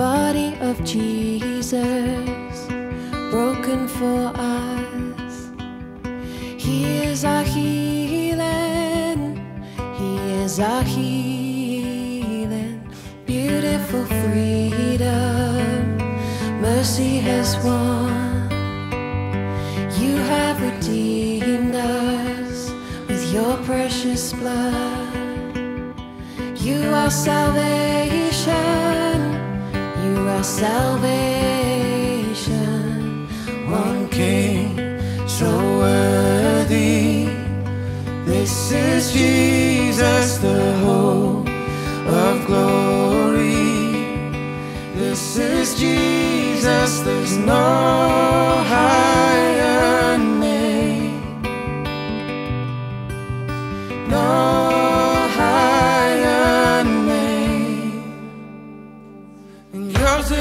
body of Jesus broken for us. He is our healing, He is our healing, beautiful freedom. Mercy has won. You have redeemed us with your precious blood. You are salvation. Salvation. One King, so worthy. This is Jesus, the hope of glory. This is Jesus, there's no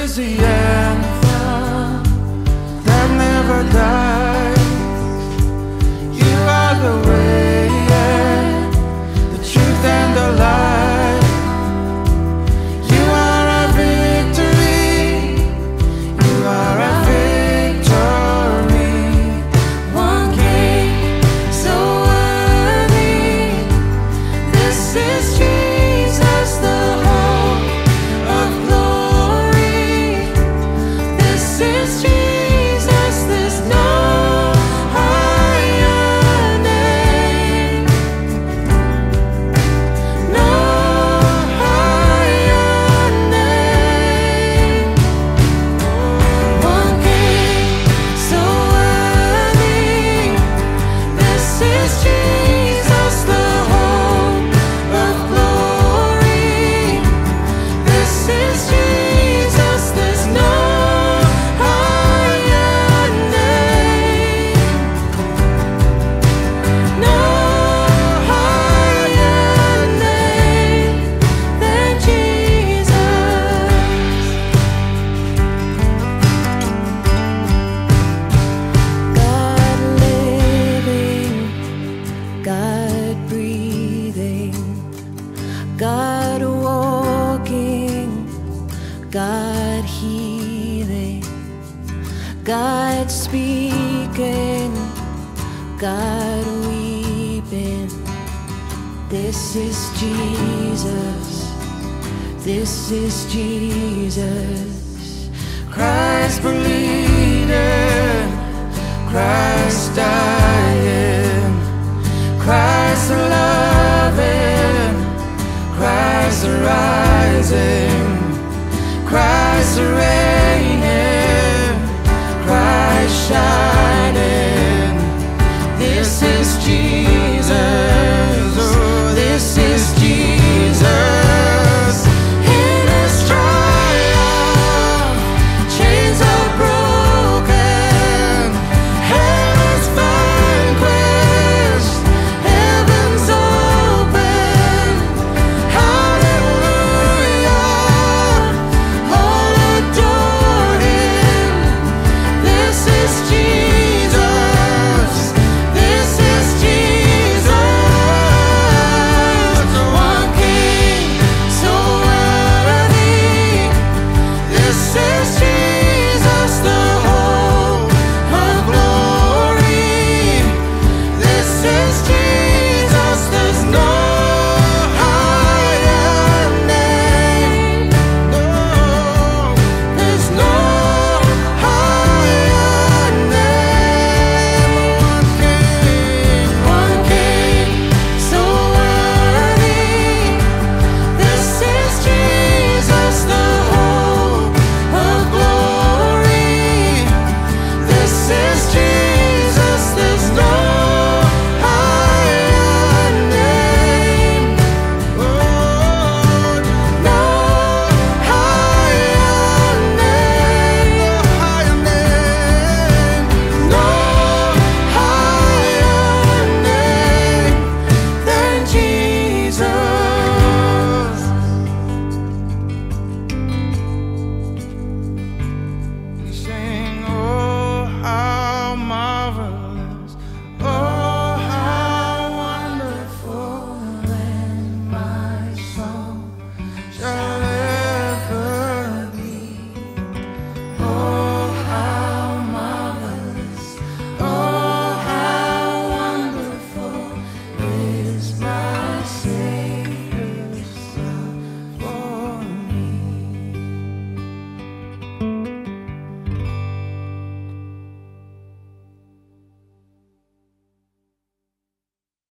is the anthem God speaking, God weeping. This is Jesus, this is Jesus. Christ bleeding, Christ dying, Christ loving, Christ rising, Christ reigning shine.